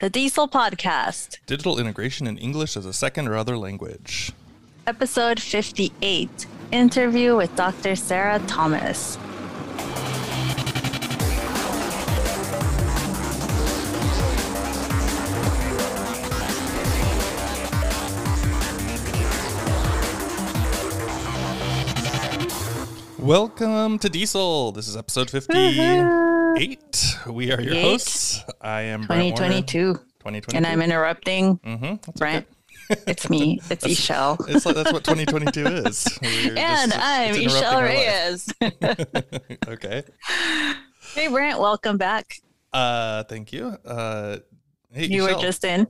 the DIESOL Podcast, Digital integration in English as a second or other language. episode 58 Interview with Dr. Sarah Thomas. Welcome to DIESOL. This is episode 58. We are your Eight. hosts. I am 2022. 2022. And I'm interrupting Mm-hmm. That's Brent. It's me. It's Ixchell. okay. It's like, that's what 2022 is. We're And just- I'm Ixchell. Reyes. okay. hey, Brent, welcome back. Uh, thank you. Uh, hey, You were just in.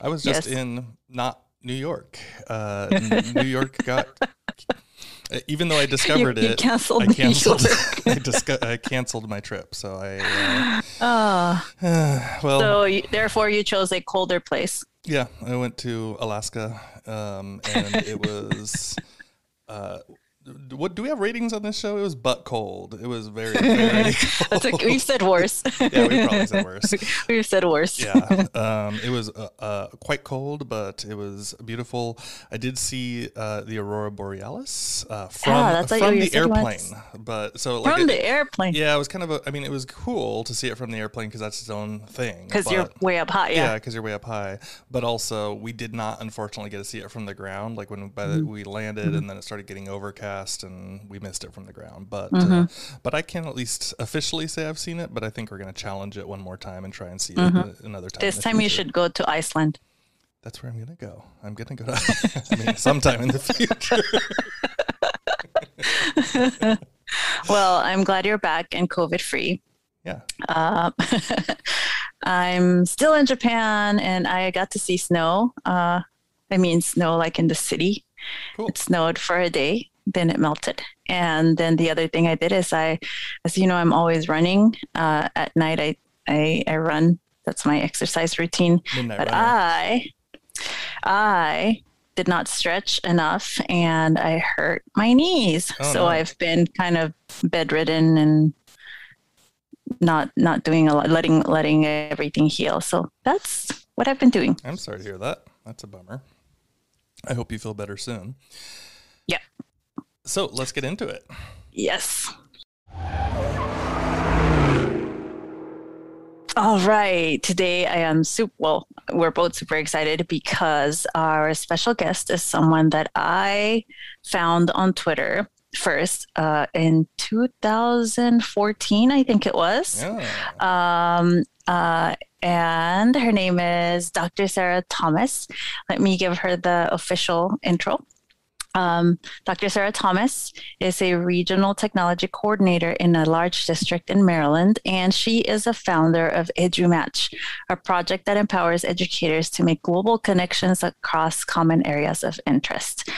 I was just yes. in not New York. Uh, New York got. Uh, Even though I discovered you it, canceled I canceled. I, disco- I canceled my trip. So I. Oh, Uh, well, so you, therefore you chose a colder place. Yeah, I went to Alaska, um, and it was. Uh, what do we have ratings on this show? It was butt cold. It was very, very cold. Like, we've said worse. yeah, we probably said worse. we've said worse. Yeah, um, it was uh, uh, quite cold, but it was beautiful. I did see uh, the aurora borealis uh, from Ah, that's from the airplane, but so like From it- the airplane. yeah, it was kind of a. I mean, it was cool to see it from the airplane because that's its own thing. Because you're way up high. yeah, Yeah. because you're way up high. But also, we did not unfortunately get to see it from the ground. Like when by the, Mm-hmm. we landed, and then it started getting overcast, and we missed it from the ground. But Mm-hmm. uh, but I can at least officially say I've seen it. But I think we're going to challenge it one more time and try and see it another time. Mm-hmm. This time you should go to Iceland. That's where I'm going to go. I'm going to go. To, I mean, sometime in the future. Well, I'm glad you're back and COVID free. yeah. Uh, I'm still in Japan and I got to see snow. Uh, I mean, snow like in the city. Cool. It snowed for a day, then it melted. And then the other thing I did is I, as you know, I'm always running. Uh, at night, I, I, I run. That's my exercise routine. Midnight but runner. I, I did not stretch enough and I hurt my knees. Oh, so no. I've been kind of bedridden and not not doing a lot, letting letting everything heal. So that's what I've been doing. I'm sorry to hear that. That's a bummer. I hope you feel better soon. Yeah. So let's get into it. Yes. All right. Today I am super, well, we're both super excited because our special guest is someone that I found on Twitter first uh, in 2014, I think it was. Yeah. Um, uh, and her name is Dr. Sarah Thomas. Let me give her the official intro. Um, Dr. Sarah Thomas is a regional technology coordinator in a large district in Maryland, and she is a founder of EduMatch, a project that empowers educators to make global connections across common areas of interest.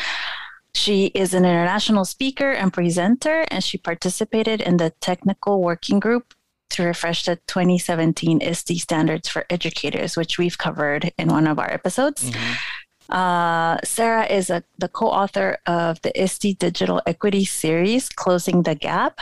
She is an international speaker and presenter, and she participated in the technical working group to refresh the 2017 ISTE standards for educators, which we've covered in one of our episodes. Mhm. Uh, Sarah is a, the co-author of the ISTE Digital Equity Series, Closing the Gap.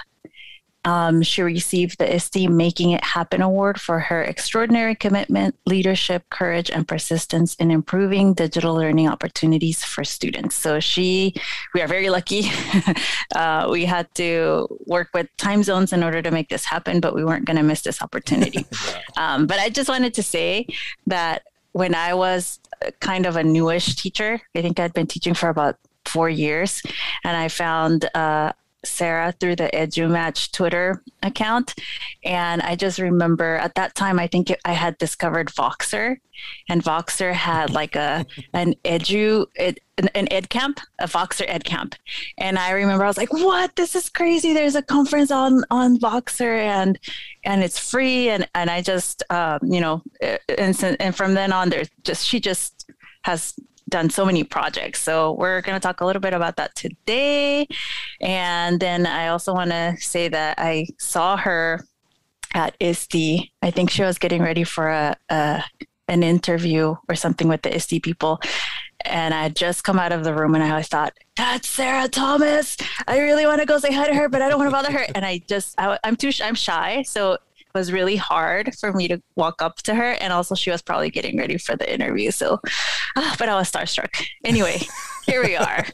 Um, she received the ISTE Making It Happen Award for her extraordinary commitment, leadership, courage, and persistence in improving digital learning opportunities for students. So she, we are very lucky. uh, we had to work with time zones in order to make this happen, but we weren't going to miss this opportunity. Um, but I just wanted to say that when I was kind of a newish teacher, I think I'd been teaching for about four years, and I found uh, Sarah through the EduMatch Twitter account. And I just remember at that time, I think it, I had discovered Voxer, and Voxer had like a an edu ed, an, an ed camp, a Voxer ed camp. And I remember I was like, "What? This is crazy! There's a conference on on Voxer, and and it's free." And and I just um, you know, and and from then on, there's just she just has done so many projects. So we're going to talk a little bit about that today. And then I also want to say that I saw her at ISTE. I think she was getting ready for a, a an interview or something with the ISTE people. And I had just come out of the room and I thought, that's Sarah Thomas. I really want to go say hi to her, but I don't want to bother her. And I just, I, I'm too, I'm shy. So it was really hard for me to walk up to her. And also, she was probably getting ready for the interview. So, uh, but I was starstruck. Anyway, here we are.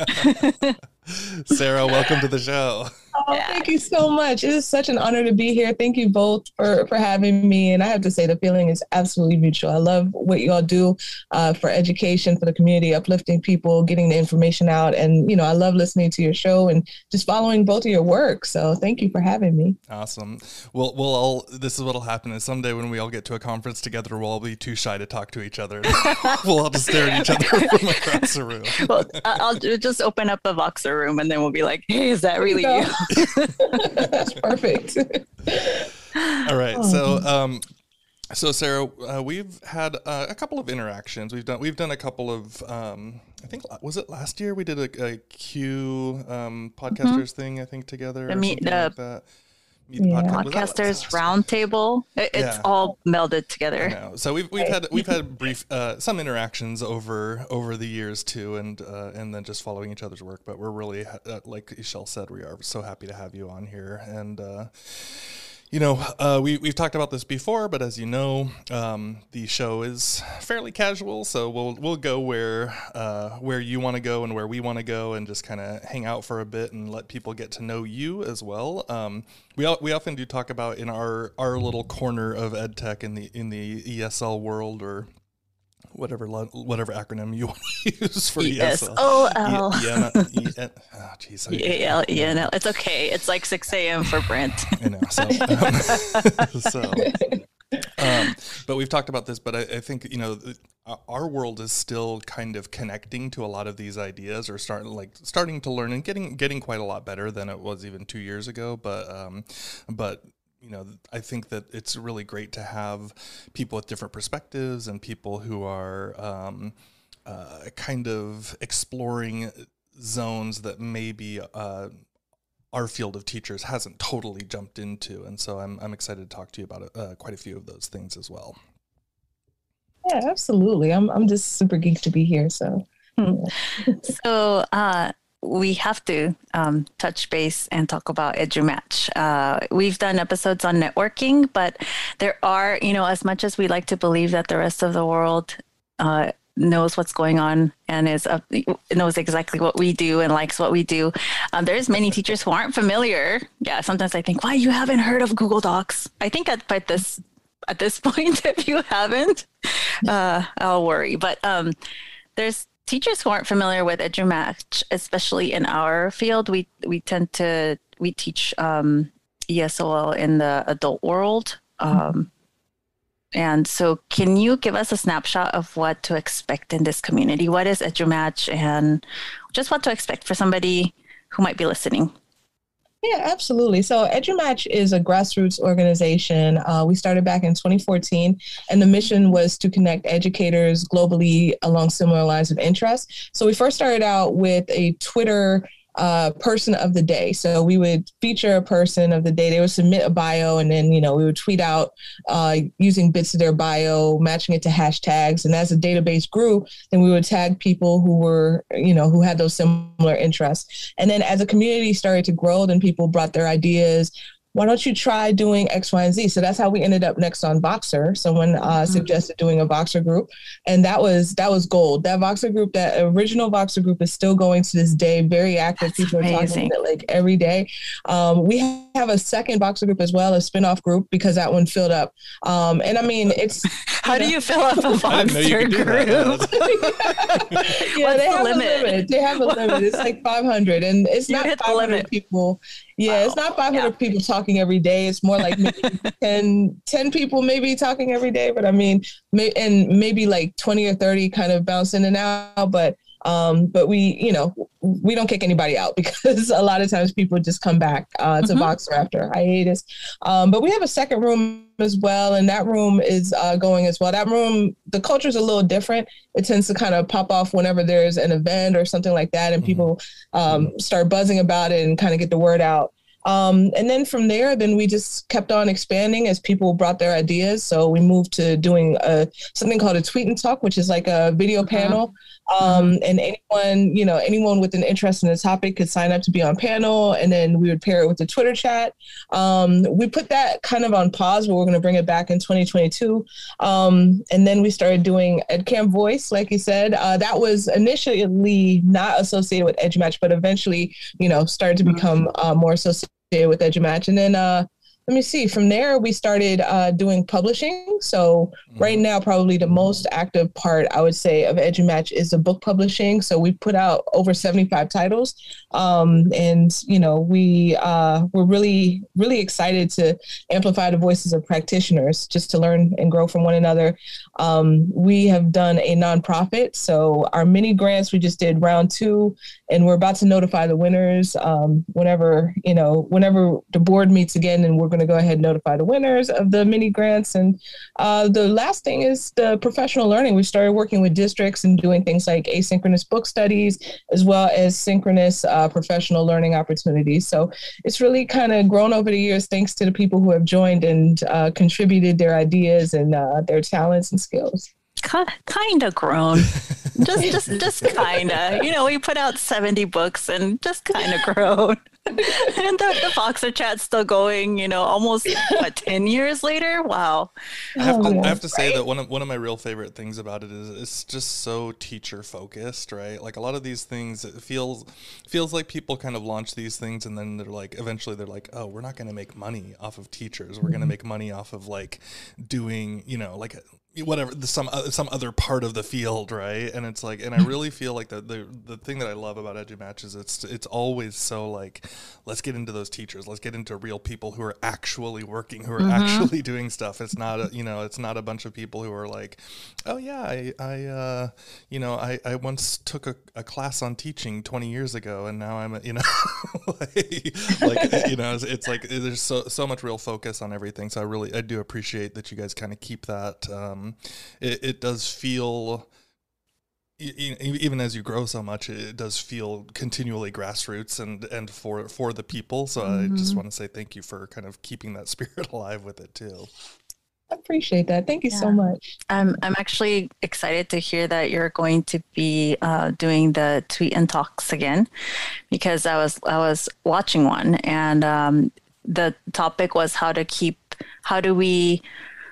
Sarah, welcome to the show. Oh, yeah. thank you so much. It is such an honor to be here. Thank you both for, for having me. And I have to say, the feeling is absolutely mutual. I love what you all do uh, for education, for the community, uplifting people, getting the information out. And, you know, I love listening to your show and just following both of your work. So thank you for having me. Awesome. Well, we'll all, this is what'll happen is someday when we all get to a conference together, we'll all be too shy to talk to each other. we'll all just stare at each other from across the room. well, I'll just open up a Voxer room and then we'll be like, hey, is that really you? That's perfect. All right. So, oh. um, so Sarah, uh, we've had uh, a couple of interactions. We've done we've done a couple of um, I think was it last year we did a, a Q um, podcasters mm-hmm. thing I think together. The meet, uh, like Meet the yeah. podcasters roundtable. It's yeah. all melded together. So we've we've had we've had brief uh, some interactions over over the years too, and uh, and then just following each other's work. But we're really uh, like Ixchell said, we are so happy to have you on here, and uh, you know, uh, we we've talked about this before, but as you know, um, the show is fairly casual, so we'll we'll go where uh, where you want to go and where we want to go, and just kind of hang out for a bit and let people get to know you as well. Um, we we often do talk about in our our little corner of ed tech in the in the ESL world or whatever whatever acronym you want to use for ESL. Oh, jeez. E-A-L-E-N-L. It's okay. It's like 6 a.m. for Brent. I know. So, um, so um, but we've talked about this, but I, I, think, you know, our world is still kind of connecting to a lot of these ideas or starting like starting to learn and getting getting quite a lot better than it was even two years ago. But um, but you know, I think that it's really great to have people with different perspectives and people who are um, uh, kind of exploring zones that maybe uh, our field of teachers hasn't totally jumped into. And so I'm, I'm excited to talk to you about uh, quite a few of those things as well. Yeah, absolutely. I'm, I'm just super geeked to be here. So, hmm. so, uh, we have to um, touch base and talk about EduMatch. Uh, we've done episodes on networking, but there are, you know, as much as we like to believe that the rest of the world uh, knows what's going on and is uh, knows exactly what we do and likes what we do. Um, there's many teachers who aren't familiar. Yeah, sometimes I think, why you haven't heard of Google Docs? I think at, at this at this point, if you haven't, uh, I'll worry. But um, there's teachers who aren't familiar with EduMatch, especially in our field, we we tend to we teach um, ESOL in the adult world. Um, and so, can you give us a snapshot of what to expect in this community? What is EduMatch, and just what to expect for somebody who might be listening? Yeah, absolutely. So EduMatch is a grassroots organization. Uh, we started back in 2014, and the mission was to connect educators globally along similar lines of interest. So we first started out with a Twitter uh, person of the day. So we would feature a person of the day. They would submit a bio, and then you know we would tweet out uh, using bits of their bio, matching it to hashtags. And as the database grew, then we would tag people who were you know who had those similar interests. And then as the community started to grow, then people brought their ideas why don't you try doing X, Y, and Z? So that's how we ended up next on Voxer. Someone uh, mm-hmm. suggested doing a Voxer group, and that was that was gold. That Voxer group, that original Voxer group, is still going to this day. Very active. That's People amazing. are talking about it like every day. Um, we have a second Voxer group as well, a spinoff group, because that one filled up. Um, and I mean, it's how do you fill up a Voxer group? yeah, they the have limit? a limit. They have a limit. It's like 500, and it's you not 500 people. Yeah, wow. it's not 500 yeah. people talking every day. It's more like maybe 10, 10 people maybe talking every day. But I mean, may, and maybe like 20 or 30 kind of bouncing in and out. But um, but we, you know, we don't kick anybody out because a lot of times people just come back uh, to mm-hmm. Voxer after hiatus. Um, but we have a second room as well, and that room is uh, going as well. That room, the culture is a little different. It tends to kind of pop off whenever there's an event or something like that, and mm-hmm. people um, start buzzing about it and kind of get the word out. Um, and then from there, then we just kept on expanding as people brought their ideas. So we moved to doing a, something called a tweet and talk, which is like a video uh-huh. panel. Um, mm-hmm. and anyone, you know, anyone with an interest in the topic could sign up to be on panel. And then we would pair it with the Twitter chat. Um, we put that kind of on pause, but we're going to bring it back in 2022. Um, and then we started doing EdCamp Voice, like you said. Uh, that was initially not associated with EduMatch, but eventually, you know, started to mm-hmm. become uh, more associated with EduMatch. And then uh, let me see. From there, we started uh, doing publishing. So mm-hmm. right now, probably the most active part I would say of EduMatch is the book publishing. So we put out over seventy five titles, um, and you know we uh, we're really really excited to amplify the voices of practitioners, just to learn and grow from one another. Um, we have done a nonprofit. So our mini grants, we just did round two, and we're about to notify the winners um, whenever you know whenever the board meets again, and we're going to go ahead and notify the winners of the mini grants. And uh, the last thing is the professional learning. We started working with districts and doing things like asynchronous book studies, as well as synchronous uh, professional learning opportunities. So it's really kind of grown over the years thanks to the people who have joined and uh, contributed their ideas and uh, their talents and skills kind of grown just just just kind of you know we put out 70 books and just kind of grown and the, the Voxer chat's still going, you know, almost what, 10 years later? Wow. I have to, I have to say that one of, one of my real favorite things about it is it's just so teacher focused, right? Like a lot of these things, it feels, feels like people kind of launch these things and then they're like, eventually they're like, oh, we're not going to make money off of teachers. We're mm-hmm. going to make money off of like doing, you know, like whatever the, some uh, some other part of the field, right? And it's like, and I really feel like the the the thing that I love about EduMatch is it's it's always so like, let's get into those teachers, let's get into real people who are actually working, who are mm-hmm. actually doing stuff. It's not a you know, it's not a bunch of people who are like, oh yeah, I I uh, you know, I I once took a, a class on teaching twenty years ago, and now I'm a, you know, like, like you know, it's, it's, like there's so so much real focus on everything. So I really I do appreciate that you guys kind of keep that. Um, it, it does feel even as you grow so much, it does feel continually grassroots and and for for the people. So mm-hmm. I just mm-hmm. want to say thank you for kind of keeping that spirit alive with it too. I appreciate that. Thank you yeah. so much. I'm I'm actually excited to hear that you're going to be uh, doing the tweet and talks again, because I was I was watching one and um, the topic was how to keep how do we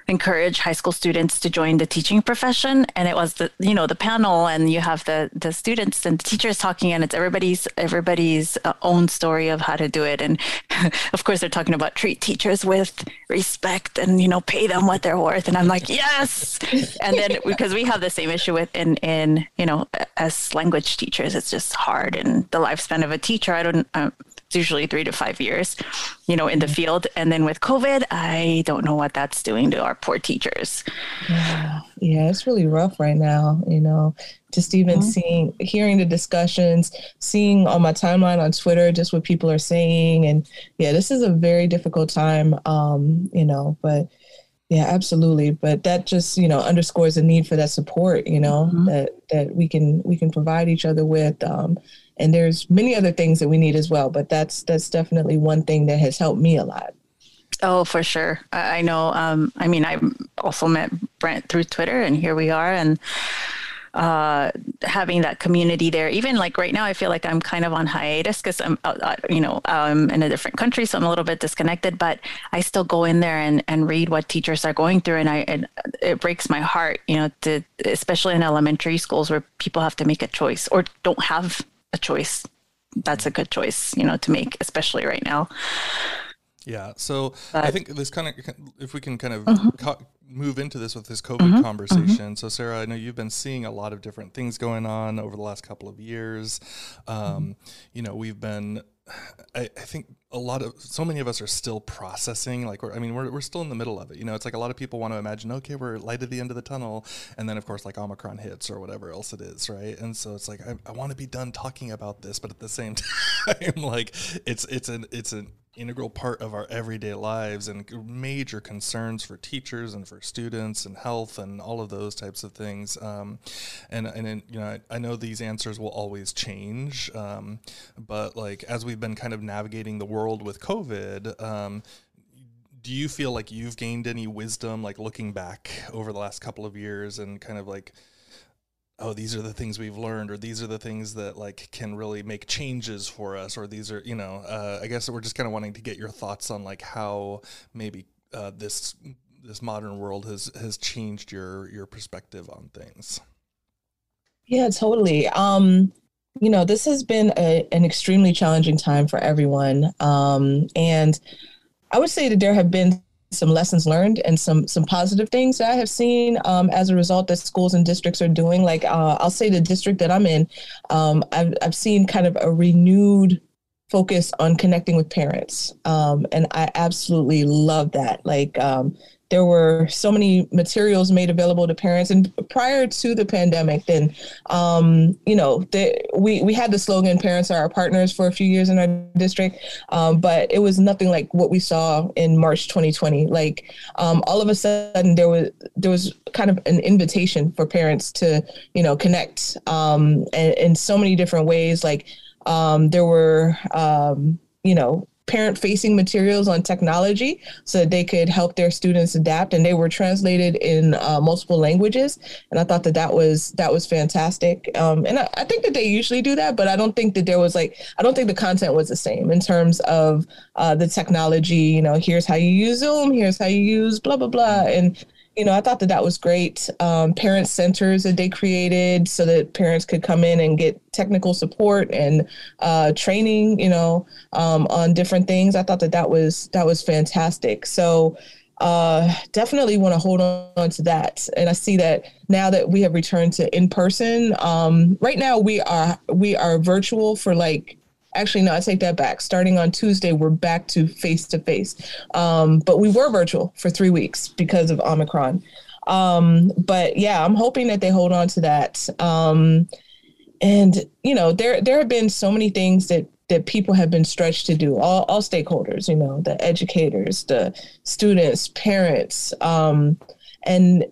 encourage high school students to join the teaching profession. And it was the you know the panel and you have the the students and the teachers talking and it's everybody's everybody's uh, own story of how to do it. And of course they're talking about treat teachers with respect and you know pay them what they're worth. And i'm like yes. And then because we have the same issue with in in you know as language teachers it's just hard. And the lifespan of a teacher i don't um, it's usually three to five years, you know, in the mm-hmm. field. And then with COVID, I don't know what that's doing to our poor teachers. Yeah, yeah it's really rough right now, you know, just even mm-hmm. seeing, hearing the discussions, seeing on my timeline on Twitter, just what people are saying. And yeah, this is a very difficult time, um, you know, but yeah absolutely but that just you know underscores the need for that support you know mm-hmm. that that we can we can provide each other with um, and there's many other things that we need as well but that's that's definitely one thing that has helped me a lot oh for sure i, know um, i mean i also met brent through twitter and here we are and uh, having that community there. Even like right now, I feel like I'm kind of on hiatus because I'm, uh, uh, you know, I'm in a different country, so I'm a little bit disconnected. But I still go in there and, and read what teachers are going through, and I and it breaks my heart, you know, to especially in elementary schools where people have to make a choice or don't have a choice, that's a good choice, you know, to make, especially right now. Yeah. So but, I think this kind of, if we can kind of uh-huh. co- move into this with this COVID uh-huh, conversation. So, Sarah, I know you've been seeing a lot of different things going on over the last couple of years. Um, you know, we've been I, I, think a lot of so many of us are still processing like we're, i mean we're, we're still in the middle of it you know? It's like a lot of people want to imagine okay we're light at the end of the tunnel and then of course like omicron hits or whatever else it is right? And so it's like i, I want to be done talking about this but at the same time like it's it's an it's an integral part of our everyday lives and major concerns for teachers and for students and health and all of those types of things. Um, and and you know, I, I, know these answers will always change, um, but like as we've been kind of navigating the world world with COVID, um, do you feel like you've gained any wisdom, like looking back over the last couple of years and kind of like, oh, these are the things we've learned, or these are the things that like can really make changes for us, or these are, you know, uh, I guess we're just kind of wanting to get your thoughts on like how maybe uh, this this modern world has has changed your your perspective on things. Yeah, totally. Um, you know, this has been a, an extremely challenging time for everyone, um, and I would say that there have been some lessons learned and some some positive things that I have seen um, as a result that schools and districts are doing. Like uh, I'll say the district that I'm in, um, I've I've seen kind of a renewed focus on connecting with parents, um, and I absolutely love that. Like um, there were so many materials made available to parents. And prior to the pandemic then um, you know the, we, we had the slogan parents are our partners for a few years in our district. Um, but it was nothing like what we saw in march 2020 like um, all of a sudden there was there was kind of an invitation for parents to you know connect um, and, in so many different ways. Like um, there were um, you know parent facing materials on technology so that they could help their students adapt and they were translated in uh, multiple languages and i thought that that was that was fantastic. Um, and I, I, think that they usually do that but i don't think that there was like i don't think the content was the same in terms of uh, the technology you know here's how you use zoom here's how you use blah blah blah and you know, I thought that that was great. Um, parent centers that they created so that parents could come in and get technical support and uh, training, you know, um, on different things. I thought that that was that was fantastic. So uh, definitely want to hold on to that. And I see that now that we have returned to in person. Um, right now we are we are virtual for like actually no i take that back. Starting on tuesday we're back to face to face but we were virtual for three weeks because of omicron. Um, but yeah i'm hoping that they hold on to that. Um, and you know there there have been so many things that that people have been stretched to do. All, all stakeholders you know the educators the students parents um, and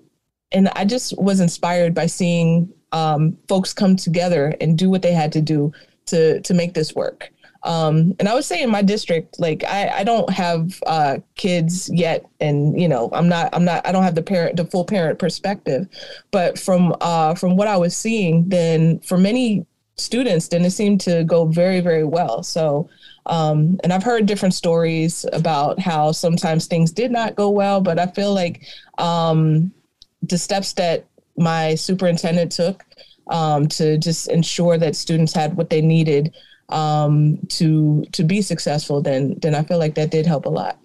and i just was inspired by seeing um, folks come together and do what they had to do to to make this work. Um, and I would say in my district, like I, I don't have uh, kids yet, and you know I'm not I'm not I don't have the parent the full parent perspective, but from uh, from what I was seeing, then for many students, then it seemed to go very very well. So. Um, and I've heard different stories about how sometimes things did not go well, but I feel like um, the steps that my superintendent took um, to just ensure that students had what they needed um, to to be successful, then then I feel like that did help a lot.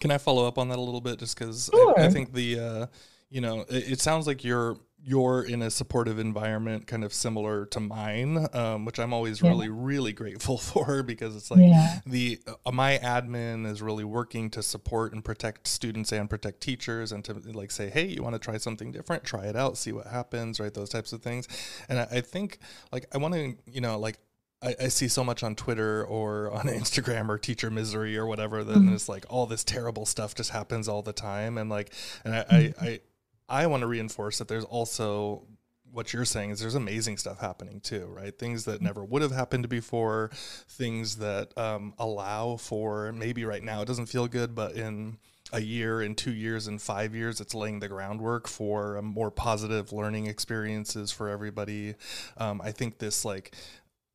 Can I follow up on that a little bit, just because sure. I, I, think the uh, you know it, it sounds like you're you're in a supportive environment kind of similar to mine um, which i'm always yeah. really really grateful for because it's like yeah. the uh, my admin is really working to support and protect students and protect teachers and to like say hey you want to try something different try it out see what happens right those types of things and i, I think like i want to you know like I, I, see so much on Twitter or on Instagram or teacher misery or whatever that mm-hmm. it's like all this terrible stuff just happens all the time and like and I, mm-hmm. I, I I want to reinforce that there's also what you're saying is there's amazing stuff happening too, right? Things that never would have happened before, things that um, allow for maybe right now it doesn't feel good, but in a year, in two years, in five years, it's laying the groundwork for more positive learning experiences for everybody. Um, I think this like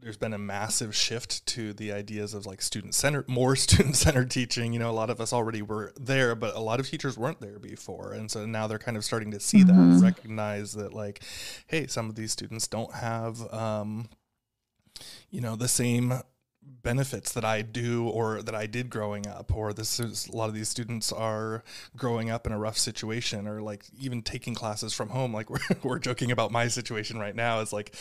there's been a massive shift to the ideas of like student centered more student centered teaching you know a lot of us already were there but a lot of teachers weren't there before and so now they're kind of starting to see mm-hmm. that recognize that like hey some of these students don't have um, you know the same benefits that I do or that I did growing up, or this is a lot of these students are growing up in a rough situation, or like even taking classes from home. Like we're, we're joking about my situation right now is like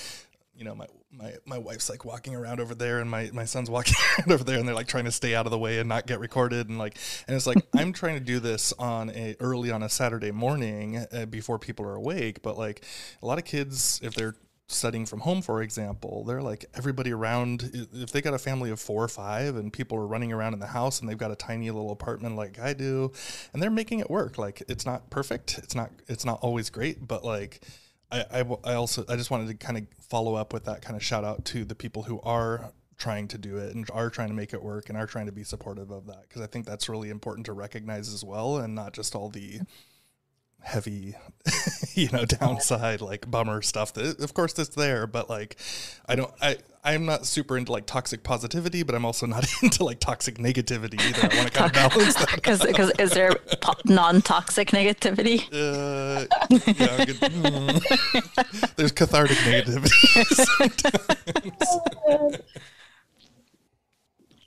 you know, my my my wife's like walking around over there, and my my son's walking over there, and they're like trying to stay out of the way and not get recorded, and like, and it's like I'm trying to do this on a early on a Saturday morning uh, before people are awake, but like a lot of kids, if they're studying from home, for example, they're like everybody around. If they got a family of four or five, and people are running around in the house, and they've got a tiny little apartment like I do, and they're making it work. Like it's not perfect, it's not it's not always great, but like I, I, I also I just wanted to kind of follow up with that kind of shout out to the people who are trying to do it and are trying to make it work and are trying to be supportive of that because I think that's really important to recognize as well and not just all the heavy you know downside like bummer stuff that of course it's there but like i don't i i'm not super into like toxic positivity but i'm also not into like toxic negativity either. I want to kind of balance that because because is there po- non-toxic negativity? Uh, yeah, good, mm. there's cathartic negativity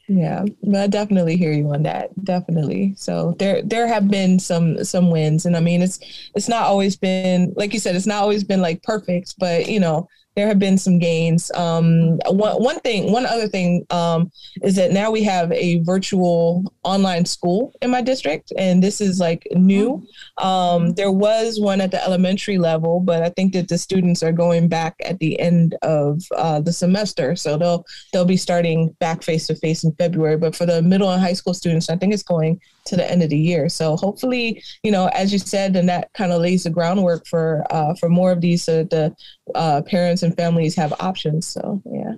Yeah, I definitely hear you on that. Definitely. So there there have been some some wins, and I mean it's it's not always been like you said, it's not always been like perfect, but you know there have been some gains. Um, one, one thing, one other thing um, is that now we have a virtual online school in my district, and this is like new. Um, there was one at the elementary level, but I think that the students are going back at the end of uh, the semester, so they'll they'll be starting back face to face in February. But for the middle and high school students, I think it's going to the end of the year. So hopefully, you know, as you said, then that kind of lays the groundwork for uh, for more of these so the uh, parents and families have options. So yeah.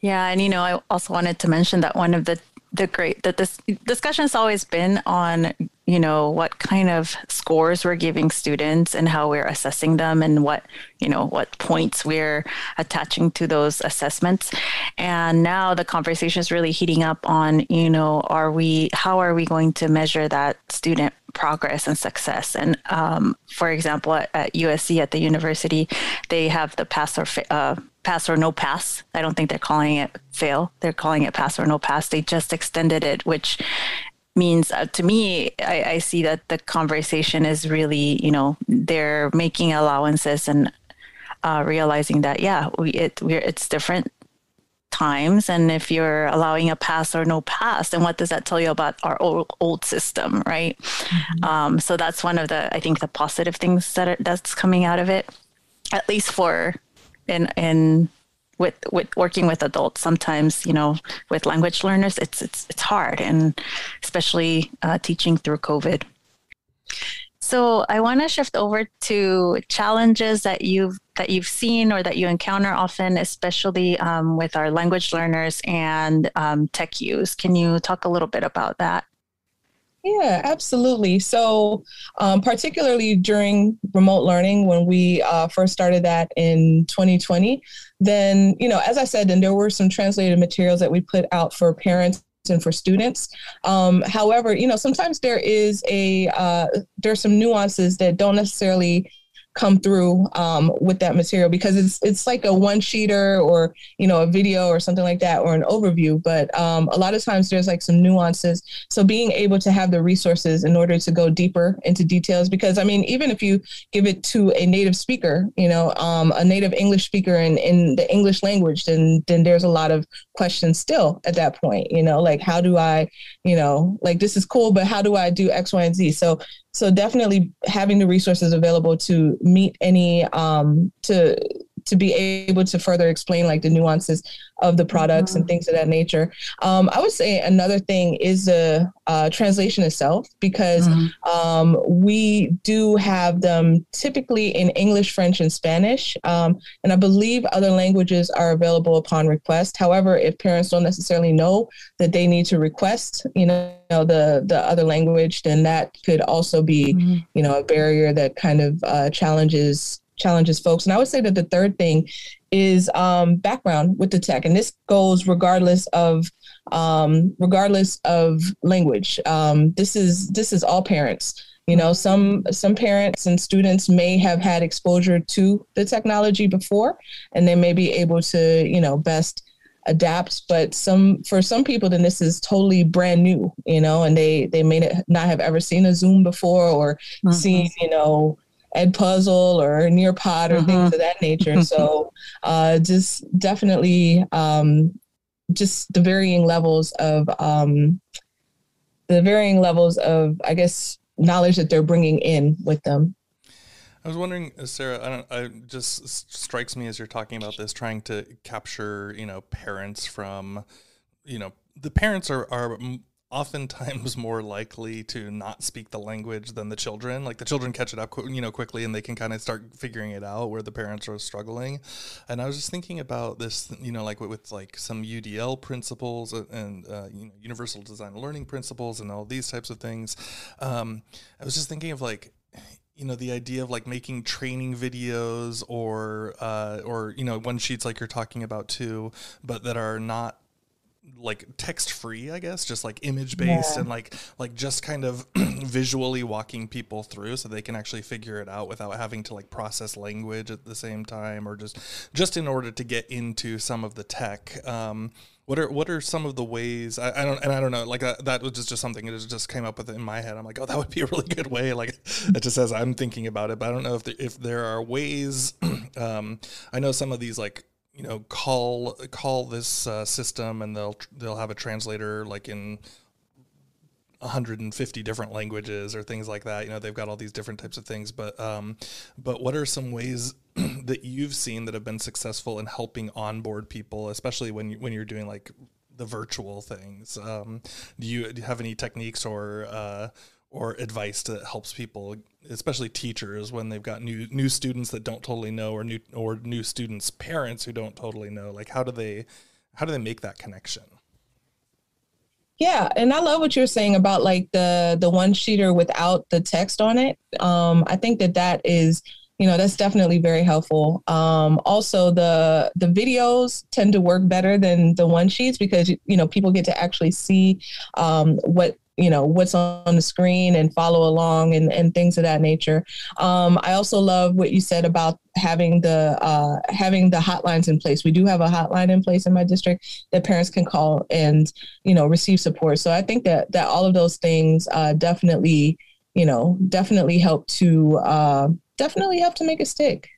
Yeah, and you know, I also wanted to mention that one of the the great that this discussion has always been on you know what kind of scores we're giving students and how we're assessing them and what you know what points we're attaching to those assessments. And now the conversation is really heating up on you know are we how are we going to measure that student progress and success? And um, for example at, at, usc at the university they have the pass or uh, pass or no pass. I don't think they're calling it fail. They're calling it pass or no pass. They just extended it which means uh, to me I, I, see that the conversation is really you know they're making allowances and uh, realizing that yeah we it we're it's different times and if you're allowing a pass or no pass then what does that tell you about our old, old system right mm-hmm. um, so that's one of the i think the positive things that are, that's coming out of it at least for in in with with working with adults sometimes you know with language learners it's it's it's hard and especially uh, teaching through covid. So i want to shift over to challenges that you've that you've seen or that you encounter often especially um, with our language learners and um, tech use. Can you talk a little bit about that yeah, absolutely. So, um, particularly during remote learning, when we uh, first started that in 2020, then, you know, as I said, then there were some translated materials that we put out for parents and for students. Um, however, you know, sometimes there is a, uh, there's some nuances that don't necessarily come through um, with that material because it's it's like a one sheeter or you know a video or something like that or an overview. But um, a lot of times there's like some nuances. So being able to have the resources in order to go deeper into details because i mean even if you give it to a native speaker you know um, a native english speaker in, in the english language then then there's a lot of questions still at that point you know like how do i you know like this is cool but how do i do x y and z? So so definitely having the resources available to meet any um, to to be able to further explain like the nuances of the products mm-hmm. and things of that nature. Um, I would say another thing is the uh, translation itself, because mm-hmm. um, we do have them typically in English, French, and Spanish. Um, and I believe other languages are available upon request. However, if parents don't necessarily know that they need to request, you know, the the other language, then that could also be, mm-hmm. you know, a barrier that kind of uh, challenges challenges folks. And I would say that the third thing is um, background with the tech, and this goes regardless of um, regardless of language. Um, this is this is all parents. You know, some some parents and students may have had exposure to the technology before, and they may be able to you know best adapt but some for some people then this is totally brand new you know and they they may not have ever seen a zoom before or mm-hmm. seen you know Edpuzzle or Nearpod or mm-hmm. things of that nature. so uh, just definitely um, just the varying levels of um, the varying levels of I guess knowledge that they're bringing in with them. I was wondering, uh, Sarah. I don't. I just strikes me as you're talking about this, trying to capture, you know, parents from, you know, the parents are are oftentimes more likely to not speak the language than the children. Like the children catch it up, you know, quickly, and they can kind of start figuring it out where the parents are struggling. And I was just thinking about this, you know, like with, with like some UDL principles and uh, you know, universal design learning principles and all these types of things. Um, I was just thinking of like you know the idea of like making training videos or uh, or you know one sheets like you're talking about too but that are not like text free i guess just like image based yeah. and like like just kind of visually walking people through so they can actually figure it out without having to like process language at the same time or just just in order to get into some of the tech um, what are what are some of the ways I, I don't and I don't know like uh, that was just, just something that just came up with in my head. I'm like, oh, that would be a really good way. Like it just says I'm thinking about it, but I don't know if there, if there are ways. um, I know some of these like you know call call this uh, system and they'll they'll have a translator like in 150 different languages or things like that. You know they've got all these different types of things. But um but what are some ways that you've seen that have been successful in helping onboard people especially when you, when you're doing like the virtual things? Um do you, do you have any techniques or uh or advice that helps people, especially teachers, when they've got new new students that don't totally know, or new or new students' parents who don't totally know. Like, how do they how do they make that connection? Yeah, and I love what you're saying about like the the one sheeter without the text on it. Um, I think that that is you know that's definitely very helpful um, also the the videos tend to work better than the one sheets because you know people get to actually see um, what you know what's on the screen and follow along and, and things of that nature. Um, i also love what you said about having the uh, having the hotlines in place. We do have a hotline in place in my district that parents can call and you know receive support. So i think that that all of those things uh, definitely you know definitely help to uh, definitely help to make it stick.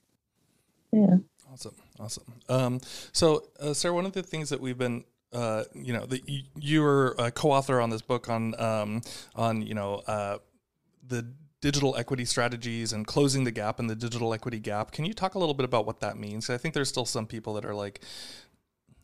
Yeah. Awesome. Awesome. Um, so uh, sarah one of the things that we've been uh, you know, you, you were a co-author on this book on um, on you know uh, the digital equity strategies and closing the gap in the digital equity gap. Can you talk a little bit about what that means? I think there's still some people that are like,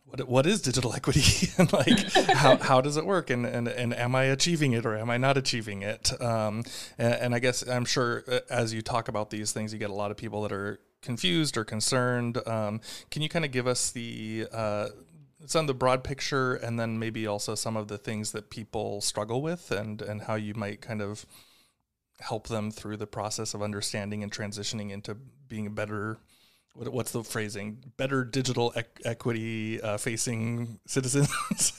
what, what is digital equity and like how, how does it work and, and and am I achieving it or am I not achieving it um, and, and, I guess I'm sure uh, as you talk about these things you get a lot of people that are confused or concerned um, can you kind of give us the uh, some on the broad picture and then maybe also some of the things that people struggle with and and how you might kind of help them through the process of understanding and transitioning into being a better what, what's the phrasing? Better digital equity uh, facing citizens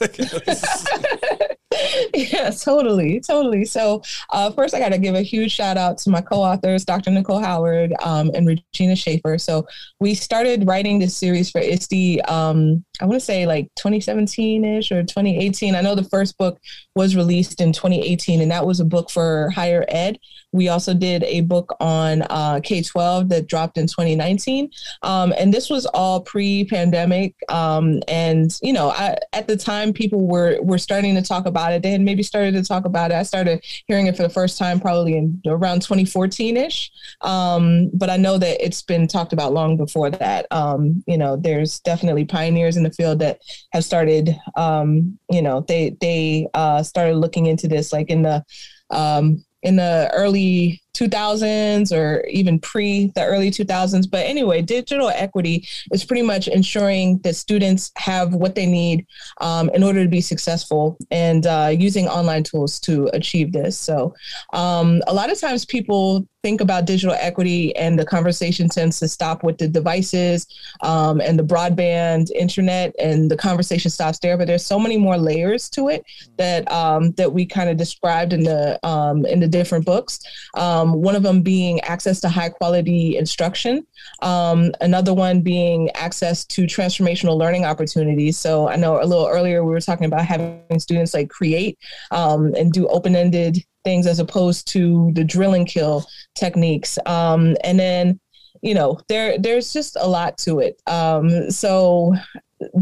yeah, totally, totally. So, uh, first, I got to give a huge shout out to my co-authors, Dr. Nicol Howard um, and Regina Schaffer. So, we started writing this series for ISTE. Um, I want to say like 2017 ish or 2018. I know the first book was released in 2018, and that was a book for higher ed. We also did a book on uh, K 12 that dropped in 2019. Um, and this was all pre pandemic. Um, and, you know, I, at the time, people were, were starting to talk about it. They had maybe started to talk about it. I started hearing it for the first time probably in around 2014 ish. Um, but I know that it's been talked about long before that. Um, you know, there's definitely pioneers in the field that have started, um, you know, they, they uh, started looking into this like in the, um, in the early 2000s or even pre the early 2000s. But anyway, digital equity is pretty much ensuring that students have what they need um, in order to be successful and uh, using online tools to achieve this. So um, a lot of times people think about digital equity and the conversation tends to stop with the devices um, and the broadband internet and the conversation stops there but there's so many more layers to it that um, that we kind of described in the um, in the different books um, one of them being access to high quality instruction um, another one being access to transformational learning opportunities so i know a little earlier we were talking about having students like create um, and do open-ended things as opposed to the drill and kill techniques. Um, and then, you know, there there's just a lot to it. Um, so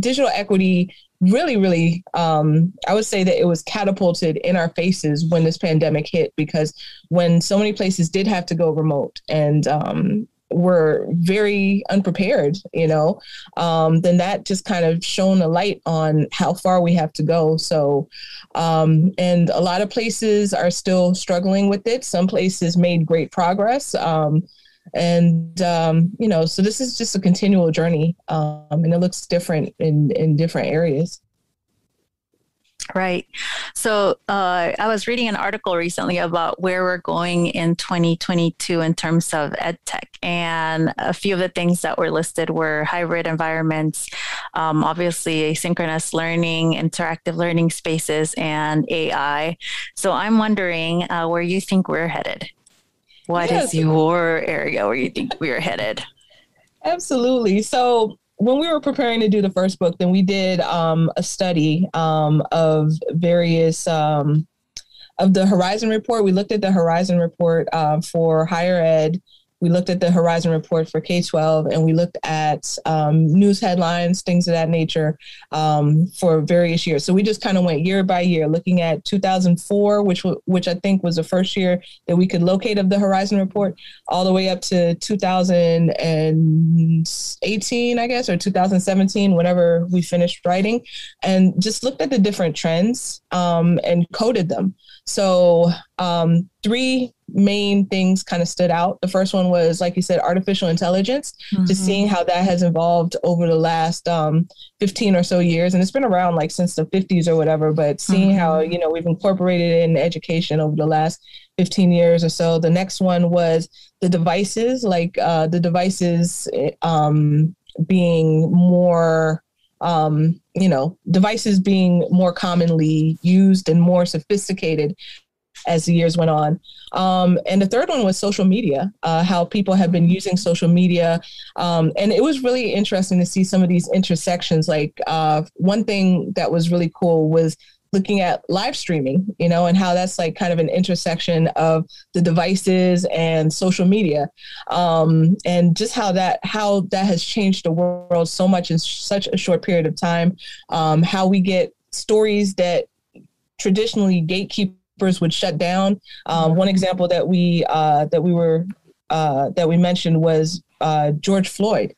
digital equity really, really, um, I would say that it was catapulted in our faces when this pandemic hit because when so many places did have to go remote and um, were very unprepared, you know, um, then that just kind of shone a light on how far we have to go. So, um, and a lot of places are still struggling with it. Some places made great progress. Um, and um, you know, so this is just a continual journey, um, and it looks different in in different areas. Right. So uh, I was reading an article recently about where we're going in 2022 in terms of ed tech. And a few of the things that were listed were hybrid environments, um, obviously asynchronous learning, interactive learning spaces, and AI. So I'm wondering uh, where you think we're headed. What yes. is your area where you think we're headed? Absolutely. So when we were preparing to do the first book, then we did um, a study um, of various um, of the Horizon report. We looked at the Horizon report uh, for higher ed we looked at the Horizon report for K 12 and we looked at um, news headlines, things of that nature um, for various years. So we just kind of went year by year, looking at 2004, which, which I think was the first year that we could locate of the Horizon report, all the way up to 2018, I guess, or 2017, whenever we finished writing, and just looked at the different trends um, and coded them. So, um, three main things kind of stood out. The first one was, like you said, artificial intelligence, mm-hmm. just seeing how that has evolved over the last um, 15 or so years. And it's been around like since the 50s or whatever, but seeing mm-hmm. how, you know, we've incorporated it in education over the last 15 years or so. The next one was the devices, like uh, the devices um, being more um, you know, devices being more commonly used and more sophisticated as the years went on. Um, and the third one was social media, uh, how people have been using social media. Um, and it was really interesting to see some of these intersections. Like uh, one thing that was really cool was looking at live streaming, you know, and how that's like kind of an intersection of the devices and social media, um, and just how that how that has changed the world so much in such a short period of time. Um, how we get stories that traditionally would shut down. Um, one example that we uh, that we were uh, that we mentioned was uh, George Floyd.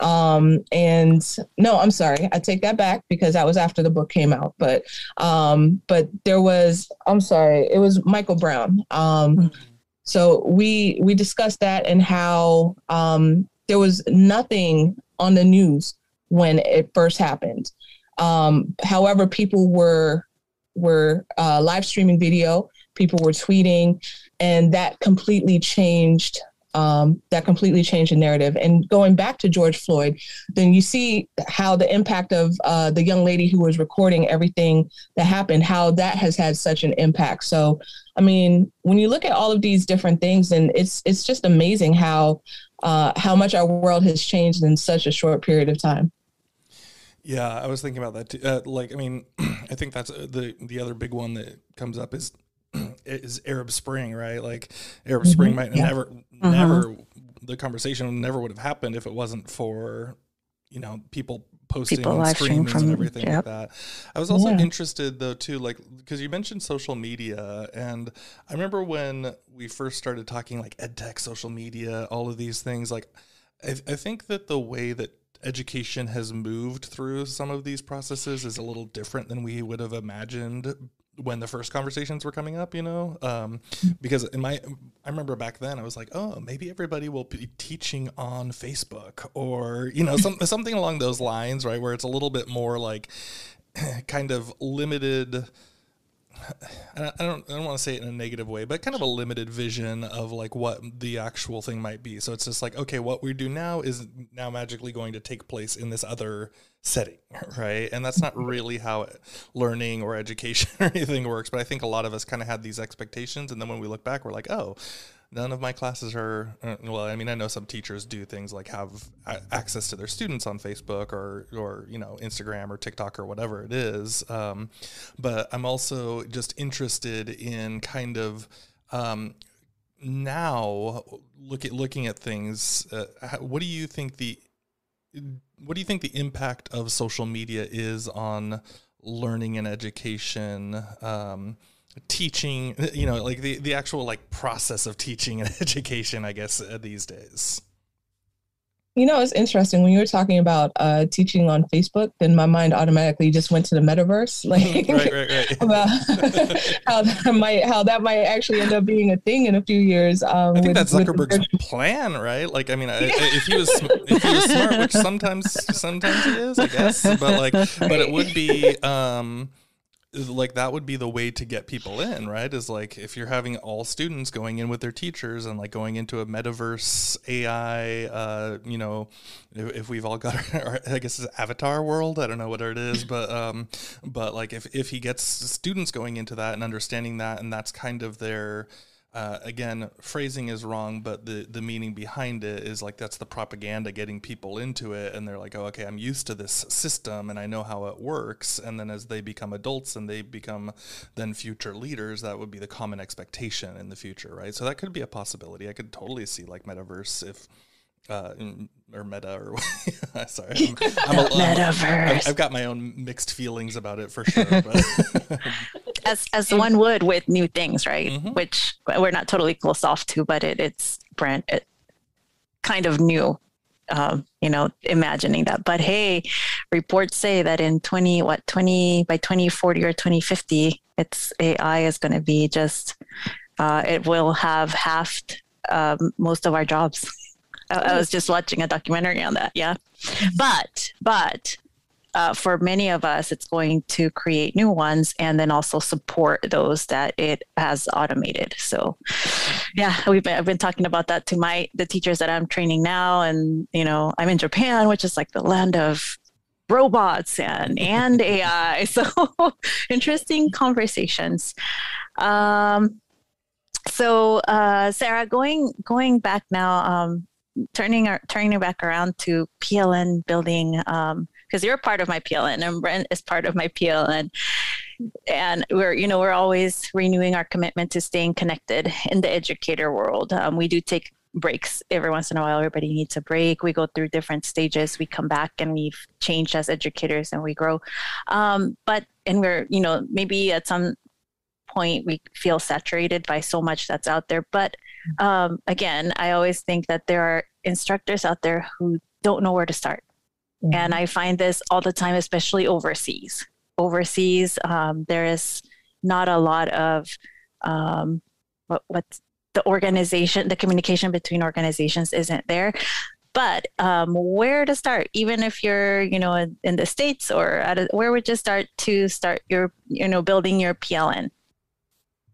Um, and no, I'm sorry, I take that back because that was after the book came out. But um, but there was, I'm sorry, it was Michael Brown. Um, so we we discussed that and how um, there was nothing on the news when it first happened. Um, however, people were were uh, live streaming video, people were tweeting, and that completely changed um, that completely changed the narrative. And going back to George Floyd, then you see how the impact of uh, the young lady who was recording everything that happened, how that has had such an impact. So, I mean, when you look at all of these different things, and it's it's just amazing how uh, how much our world has changed in such a short period of time. Yeah, I was thinking about that too. Uh, like, I mean, I think that's uh, the the other big one that comes up is is Arab Spring, right? Like Arab mm-hmm. Spring might yeah. never, uh-huh. never, the conversation never would have happened if it wasn't for, you know, people posting people and streams from, and everything yep. like that. I was also yeah. interested though too, like because you mentioned social media, and I remember when we first started talking like ed tech, social media, all of these things. Like, I, I think that the way that education has moved through some of these processes is a little different than we would have imagined when the first conversations were coming up, you know, um, because in my, I remember back then I was like, oh, maybe everybody will be teaching on Facebook or you know some, something along those lines, right? Where it's a little bit more like kind of limited I don't I don't want to say it in a negative way, but kind of a limited vision of like what the actual thing might be. So it's just like, okay, what we do now is now magically going to take place in this other setting, right? And that's not really how learning or education or anything works. But I think a lot of us kind of had these expectations, and then when we look back, we're like, oh, none of my classes are uh, well i mean i know some teachers do things like have access to their students on facebook or or you know instagram or tiktok or whatever it is. Um, but i'm also just interested in kind of um, now look at looking at things uh, what do you think the what do you think the impact of social media is on learning and education? Um, teaching you know like the the actual like process of teaching and education i guess uh, these days You know, it's interesting when you were talking about uh, teaching on Facebook. Then my mind automatically just went to the metaverse, like right, right, right. about how that might how that might actually end up being a thing in a few years. Um, I think with, that's Zuckerberg's plan, right? Like, I mean, yeah. if he was if he was smart, which sometimes sometimes he is, I guess, but like, but it would be. Um, like that would be the way to get people in right? Is like if you're having all students going in with their teachers and like going into a metaverse ai uh, you know if, if we've all got our, i guess it's avatar world i don't know what it is but um but like if if he gets students going into that and understanding that and that's kind of their uh, again, phrasing is wrong, but the the meaning behind it is like that's the propaganda getting people into it, and they're like, oh, okay, I'm used to this system and I know how it works. And then as they become adults and they become then future leaders, that would be the common expectation in the future, right? So that could be a possibility. I could totally see like metaverse if uh, or meta or sorry, I'm, I'm a, metaverse. i have got my own mixed feelings about it for sure. as as one would with new things, right? Mm-hmm. Which we're not totally close off to, but it, it's brand it, kind of new. Um, you know, imagining that. But hey, reports say that in twenty what twenty by twenty forty or twenty fifty, it's AI is going to be just uh, it will have halved um, most of our jobs. I, I was just watching a documentary on that. Yeah, but but uh, for many of us, it's going to create new ones and then also support those that it has automated. So, yeah, we've been, I've been talking about that to my the teachers that I'm training now, and you know, I'm in Japan, which is like the land of robots and and AI. So, interesting conversations. Um, so, uh, Sarah, going going back now. Um, turning our, turning back around to PLN building um, because you're part of my PLN and Brent is part of my PLN. And we're, you know, we're always renewing our commitment to staying connected in the educator world. Um, we do take breaks every once in a while. Everybody needs a break. We go through different stages. We come back and we've changed as educators and we grow. Um, but, and we're, you know, maybe at some point we feel saturated by so much that's out there. But um, again, I always think that there are instructors out there who don't know where to start. Mm-hmm. And I find this all the time, especially overseas. Overseas, um, there is not a lot of um, what, what's the organization, the communication between organizations isn't there. But um, where to start, even if you're, you know, in, in the states or at a, where would you start to start your, you know, building your PLN?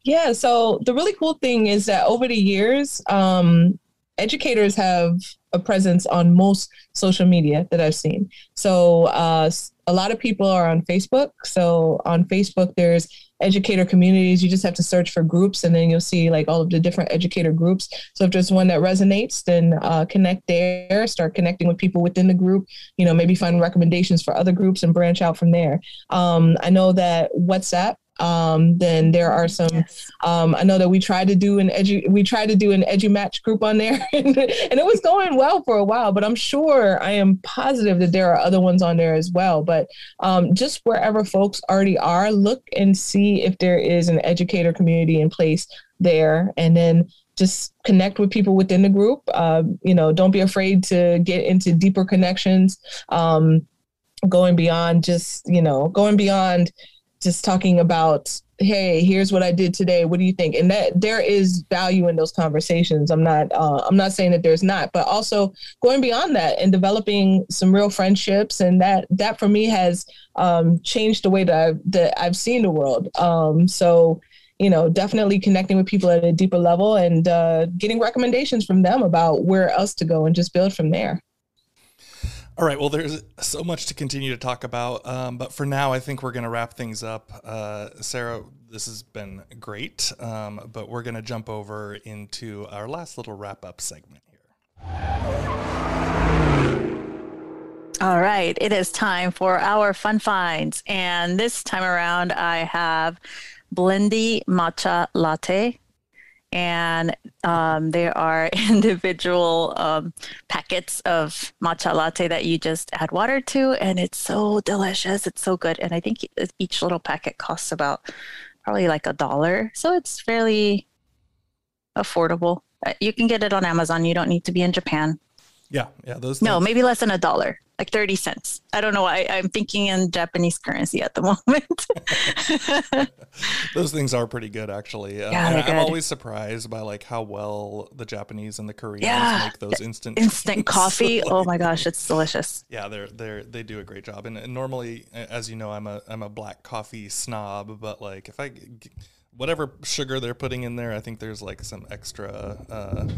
Yeah. So the really cool thing is that over the years, um, educators have a presence on most social media that I've seen. So uh, a lot of people are on Facebook. So on Facebook, there's educator communities. You just have to search for groups, and then you'll see like all of the different educator groups. So if there's one that resonates, then uh, connect there. Start connecting with people within the group. You know, maybe find recommendations for other groups and branch out from there. Um, I know that WhatsApp um, then there are some. Yes. Um, I know that we tried to do an edu we tried to do an EduMatch group on there, and, and it was going well for a while. But I'm sure I am positive that there are other ones on there as well. But um, just wherever folks already are, look and see if there is an educator community in place there, and then just connect with people within the group. Uh, you know, don't be afraid to get into deeper connections. Um, going beyond just you know going beyond just talking about hey here's what i did today. What do you think? And that there is value in those conversations. I'm not uh, i'm not saying that there's not but also going beyond that and developing some real friendships. And that that for me has um, changed the way that i've that i've seen the world. Um, so you know definitely connecting with people at a deeper level and uh, getting recommendations from them about where else to go and just build from there all right. Well, there's so much to continue to talk about, um, but for now, I think we're going to wrap things up. Uh, Sarah, this has been great, um, but we're going to jump over into our last little wrap up segment here. All right, it is time for our fun finds, and this time around, I have Blendy Matcha Latte and um, there are individual um, packets of matcha latte that you just add water to, and it's so delicious. It's so good, and I think each little packet costs about probably like a dollar, so it's fairly affordable. Uh, you can get it on Amazon. You don't need to be in Japan. Yeah, yeah. Those No, things- maybe less than a dollar, like 30 cents. I don't know. I, I'm thinking in Japanese currency at the moment. those things are pretty good actually. Uh, Yeah, they're I'm always surprised by like how well the Japanese and the Koreans Yeah. make those instant Instant coffee. Like, Oh my gosh, it's delicious. Yeah, they're they're they do a great job. And, and normally, as you know, I'm a I'm a black coffee snob. But like, if I whatever sugar they're putting in there, I think there's like some extra uh,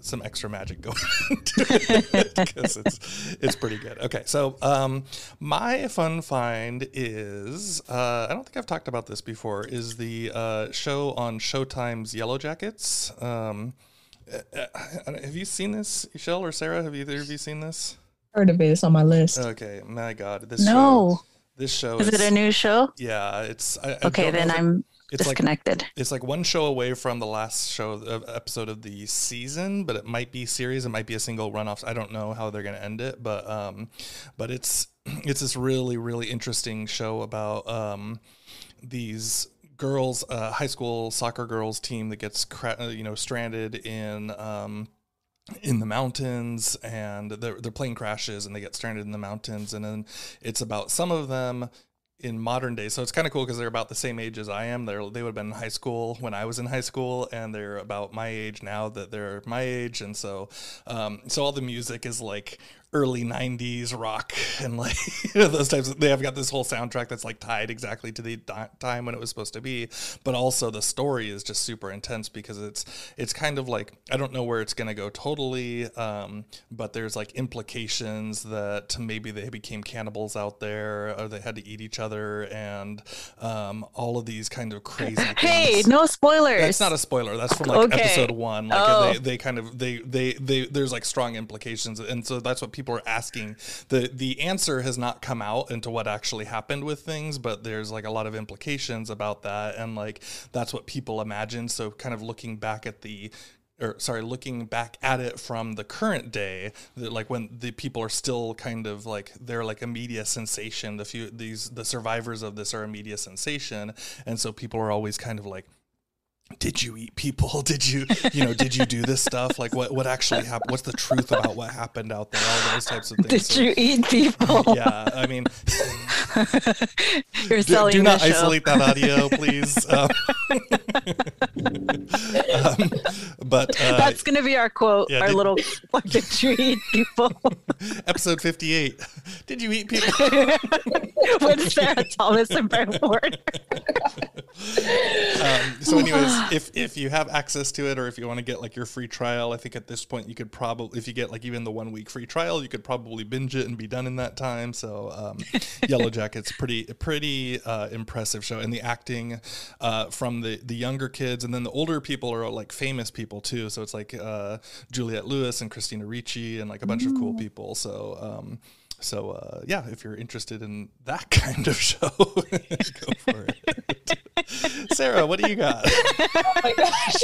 some extra magic going into it because it's it's pretty good. Okay, so um, my fun find is uh, I don't think I've talked about this before. Is the uh, show on Showtime's Yellowjackets? Um, uh, uh, have you seen this, Ixchell or Sarah? Have either of you seen this? Heard of it. It's on my list. Okay, my God, this No. show, this show Is it a new show? Yeah, it's I, I Okay, don't then I'm it's like disconnected. it's like one show away from the last show of episode of the season, but it might be series. It might be a single runoff. I don't know how they're going to end it, but um, but it's it's this really really interesting show about um these girls, uh, high school soccer girls team that gets cra- uh, you know stranded in um in the mountains and their, their plane crashes and they get stranded in the mountains and then it's about some of them in modern day so it's kind of cool because they're about the same age as i am. They're they would have been in high school when i was in high school and they're about my age now that they're my age and so um, so all the music is like early 90s rock and like you know, those types of, they have got this whole soundtrack that's like tied exactly to the di- time when it was supposed to be but also the story is just super intense because it's it's kind of like i don't know where it's going to go totally um, but there's like implications that maybe they became cannibals out there or they had to eat each other and um, all of these kind of crazy Hey, things. no spoilers. That's not a spoiler. That's from like Okay. episode one. Like Oh. they, they kind of they, they they there's like strong implications, and so that's what people are asking. the The answer has not come out into what actually happened with things, but there's like a lot of implications about that, and like that's what people imagine. So kind of looking back at the or sorry, looking back at it from the current day, that like when the people are still kind of like they're like a media sensation. The few these the survivors of this are a media sensation, and so people are always kind of like did you eat people? Did you you know did you do this stuff? Like what what actually happened what's the truth about what happened out there? All those types of things. Did So, you eat people? yeah i mean You're do, selling do not show. isolate that audio please um, um, but uh, That's gonna be our quote. yeah, our did- little "What did you eat people?" episode 58 did you eat people with Sarah Thomas and Brent Ward. um, so anyways if if you have access to it or if you want to get like your free trial i think at this point you could probably if you get like even the one week free trial you could probably binge it and be done in that time so um, yellow jackets pretty pretty uh, impressive show. And the acting uh, from the the younger kids and then the older people are like famous people too. So it's like uh, juliette lewis and christina ricci and like a bunch of cool people. So um, so uh, yeah, if you're interested in that kind of show, go for it. Sarah, what do you got? Oh my gosh.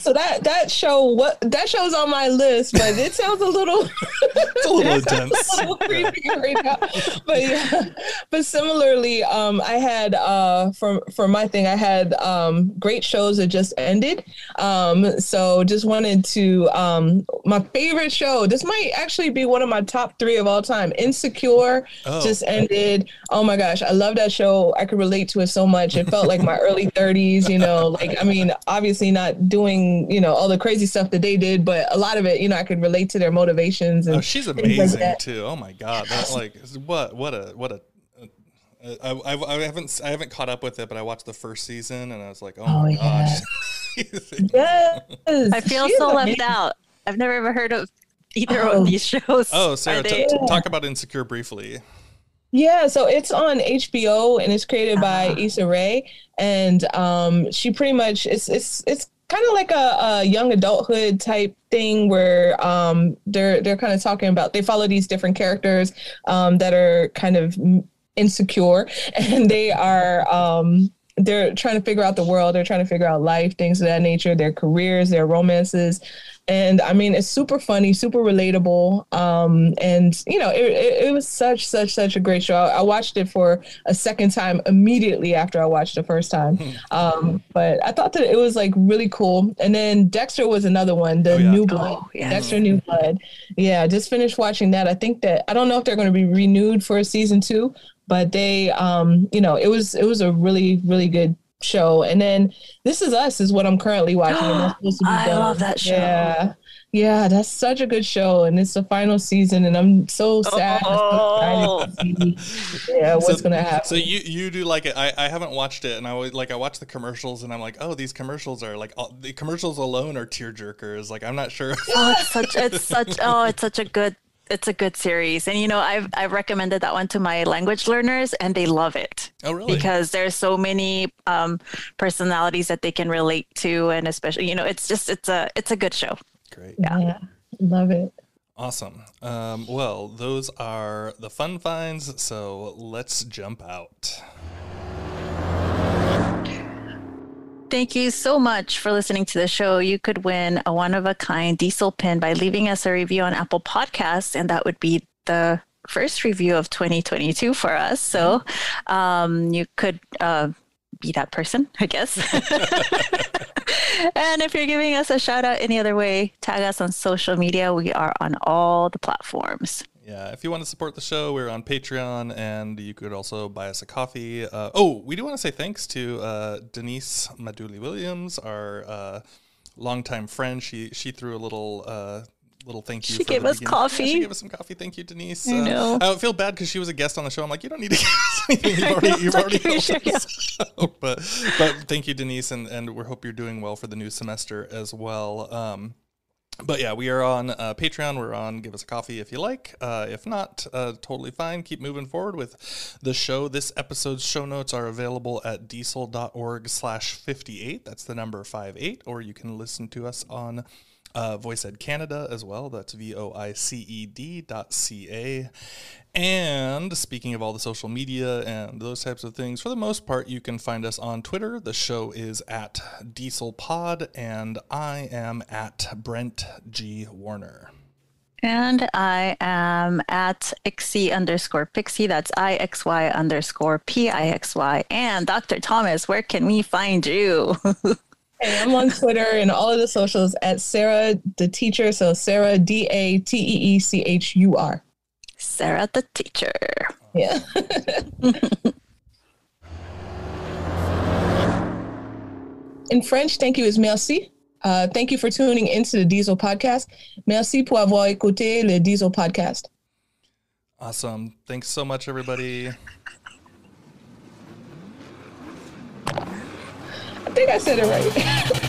so that that show what that show's on my list, but it sounds a little It's a little intense. a little creepy right now. But yeah, but similarly, um, I had uh, for for my thing, I had um, great shows that just ended. Um, so just wanted to um, my favorite show. This might actually be one of my top three of all time. Insecure Oh. just ended. Oh my gosh, I love that show. I could relate to it so much. It felt like my early 30s. You know, like I mean, obviously not doing you know all the crazy stuff that they did, but a lot of it, you know, I could relate to their motivations and Oh, she's things like amazing that. too. Oh my god, that like what what a what a. Uh, I, I, I haven't I haven't caught up with it, but I watched the first season and I was like, oh, Oh, my yeah. gosh. Yes. I feel She's so left amazing. out. I've never ever heard of either Oh. of these shows. oh, Sarah, they- t- t- talk about Insecure briefly. Yeah, so it's on HBO and it's created by Ah. Issa Rae, and um, she pretty much it's it's it's kind of like a, a young adulthood type thing where um, they're they're kind of talking about they follow these different characters um, that are kind of insecure and they are um, they're trying to figure out the world they're trying to figure out life things of that nature their careers their romances and I mean, it's super funny, super relatable. Um, and you know, it, it, it, was such, such, such a great show. I, I, watched it for a second time immediately after I watched the first time. Hmm. Um, but I thought that it was like really cool. And then Dexter was another one, the oh, yeah. New Blood, oh, yes. Dexter New Blood. Yeah, just finished watching that. I think that I don't know if they're going to be renewed for a season two, but they, um, you know, it was it was a really, really good show. And then This Is Us is what I'm currently watching. I done. love that show. Yeah. Yeah, that's such a good show, and it's the final season, and I'm so sad. Oh. So yeah, what's so, gonna happen? So you you do like it? I, I haven't watched it, and I always like I watch the commercials, and I'm like, oh, these commercials are like all, the commercials alone are tear jerkers. Like I'm not sure. oh, it's such it's such oh, it's such a good it's a good series. And you know i've i've recommended that one to my language learners and they love it. Oh really? Because there's so many um, personalities that they can relate to and especially you know it's just it's a it's a good show. Great. Yeah, yeah. love it. Awesome. Um, well those are the fun finds so let's jump out Thank you so much for listening to the show. You could win a one of a kind DIESOL pin by leaving us a review on Apple Podcasts, and that would be the first review of 2022 for us. So um, you could uh, be that person, I guess. and if you're giving us a shout out any other way, tag us on social media. We are on all the platforms. Yeah, if you want to support the show, we're on Patreon, and you could also buy us a coffee. Uh, oh, we do want to say thanks to uh, Denise Maduli Williams, our uh, longtime friend. She she threw a little uh, little thank you. She gave us beginning. coffee. Yeah, she gave us some coffee. Thank you, Denise. I know. Uh, I feel bad because she was a guest on the show. I'm like, you don't need to give us anything. You've already, you've already helped us. but but thank you, Denise, and and we hope you're doing well for the new semester as well. Um, but yeah, we are on uh, Patreon. We're on Give Us a Coffee if you like. Uh, if not, uh, totally fine. Keep moving forward with the show. This episode's show notes are available at DIESOL.org slash 58. That's the number 58. Or you can listen to us on uh, VoicEd Canada as well. That's V O I C E D dot C A. And speaking of all the social media and those types of things, for the most part, you can find us on Twitter. The show is at DIESOL Pod, and I am at Brent G. Warner. And I am at Ixy underscore Pixy. That's I X Y underscore P I X Y. And Dr. Thomas, where can we find you? hey, I'm on Twitter and all of the socials at Sarah the teacher. So Sarah D A T E E C H U R. Sarah the teacher. Yeah. In French, thank you is merci. Uh, thank you for tuning into the DIESOL Podcast. Merci pour avoir écouté le DIESOL Podcast. Awesome. Thanks so much, everybody. Think I said it right.